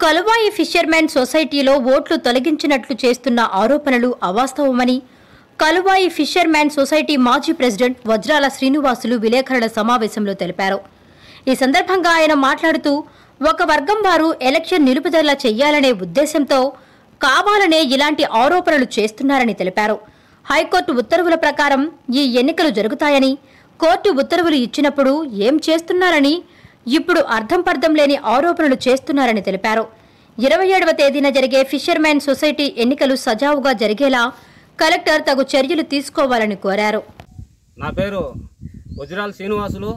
Kaluvai fishermen సొసైటీలో ఓట్లు తొలగించినట్లు చేస్తున్న ఆరోపణలు అవాస్తవమని కలువాయి ఫిషర్మెన్ సొసైటీ మాజీ ప్రెసిడెంట్ వజ్రాల శ్రీనివాసులు విలేకరుల సమావేశంలో తెలిపారు. ఈ సందర్భంగా ఆయన మాట్లాడుతూ ఒక వర్గం వారు ఎలక్షన్ నిలుపుదల చేయాలనే ఉద్దేశంతో కావాలనే ఇలాంటి ఆరోపణలు చేస్తున్నారని తెలిపారు. హైకోర్టు ఉత్తర్వుల ప్రకారం ఈ ఎన్నికలు జరుగుతాయని కోర్టు ఉత్తర్వులు ఇచ్చినప్పుడు ఏం చేస్తున్నారని ఇప్పుడు అర్థం పర్థం లేని ఆరోపణలు చేస్తున్నారని తెలిపారు. ఇరవై ఏడవ తేదీన జరిగే ఫిషర్మెన్ సొసైటీ ఎన్నికలు సజావుగా జరిగేలా కలెక్టర్ తగు చర్యలు తీసుకోవాలని కోరారు. నా పేరు వజ్రాల శ్రీనివాసులు.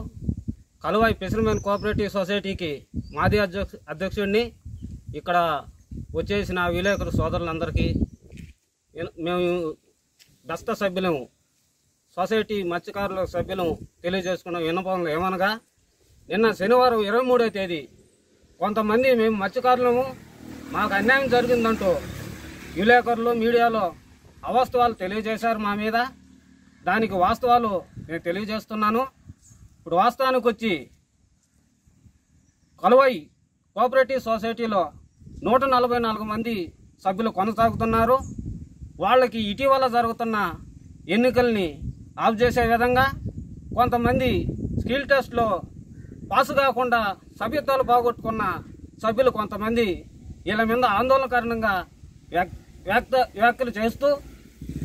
కలువాయి ఫిషర్మెన్ కోఆపరేటివ్ సొసైటీకి మాజీ అధ్యక్ష అధ్యక్షుడిని ఇక్కడ వచ్చేసిన విలేకరు సోదరులందరికీ మేము దస్త సభ్యులము సొసైటీ మత్స్యకారుల సభ్యులము తెలియజేసుకున్న విన్నపంలో ఏమనగా నిన్న శనివారం ఇరవై మూడో తేదీ. కొంతమంది మేము మత్స్యకారులము. మాకు అన్యాయం జరిగిందంటూ విలేకరులు మీడియాలో అవాస్తవాలు తెలియజేశారు మా మీద. దానికి వాస్తవాలు నేను తెలియజేస్తున్నాను. ఇప్పుడు వాస్తవానికి వచ్చి కలువై కోఆపరేటివ్ సొసైటీలో నూట నలభై నాలుగు మంది సభ్యులు కొనసాగుతున్నారు. వాళ్ళకి ఇటీవల జరుగుతున్న ఎన్నికల్ని ఆఫ్ చేసే విధంగా కొంతమంది స్కిల్ టెస్ట్లో పాసు కాకుండా సభ్యత్వాలు పోగొట్టుకున్న సభ్యులు కొంతమంది వీళ్ళ మీద ఆందోళన కారణంగా వ్యాక్- వ్యాక్త వ్యాఖ్యలు చేస్తూ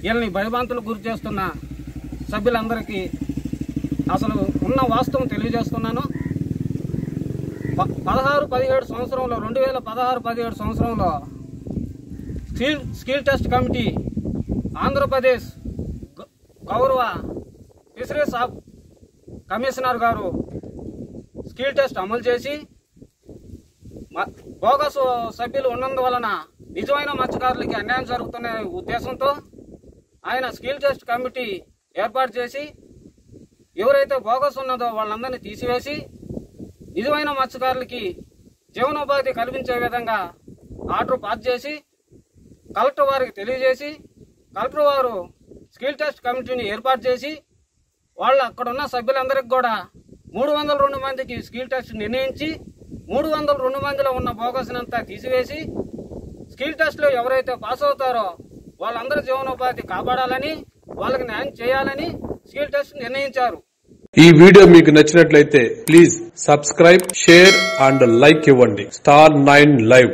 వీళ్ళని భయభ్రాంతులకు గురి చేస్తున్న సభ్యులందరికీ అసలు ఉన్న వాస్తవం తెలియజేస్తున్నాను. ప- పదహారు పదిహేడు సంవత్సరంలో రెండు వేల పదహారు పదిహేడు సంవత్సరంలో skill skill test committee Andhra Pradesh గౌరవ ఫిషరీస్ ఆఫ్ కమిషనర్ గారు స్కిల్ టెస్ట్ అమలు చేసి బోగస్ సభ్యులు ఉన్నందువలన నిజమైన మత్స్యకారులకి అన్యాయం జరుగుతున్న ఉద్దేశంతో ఆయన స్కిల్ టెస్ట్ కమిటీ ఏర్పాటు చేసి ఎవరైతే బోగస్ ఉన్నదో వాళ్ళందరినీ తీసివేసి నిజమైన మత్స్యకారులకి జీవనోపాధి కల్పించే విధంగా ఆర్డర్ పాస్ చేసి కలెక్టర్ వారికి తెలియజేసి కలెక్టర్ వారు స్కిల్ టెస్ట్ కమిటీని ఏర్పాటు చేసి వాళ్ళు అక్కడ ఉన్న సభ్యులందరికీ కూడా మూడు వందల రెండు మందికి స్కిల్ టెస్ట్ నిర్ణయించి మూడు వందల రెండు మందిలో ఉన్న బోగస్నంతా తీసివేసి స్కిల్ టెస్ట్లో ఎవరైతే పాస్ అవుతారో వాళ్ళందరి జీవనోపాధి కాపాడాలని వాళ్ళకి న్యాయం చేయాలని స్కిల్ టెస్ట్ నిర్ణయించారు. ఈ వీడియో మీకు నచ్చినట్లయితే please subscribe share and like ఇవ్వండి. Star nine live.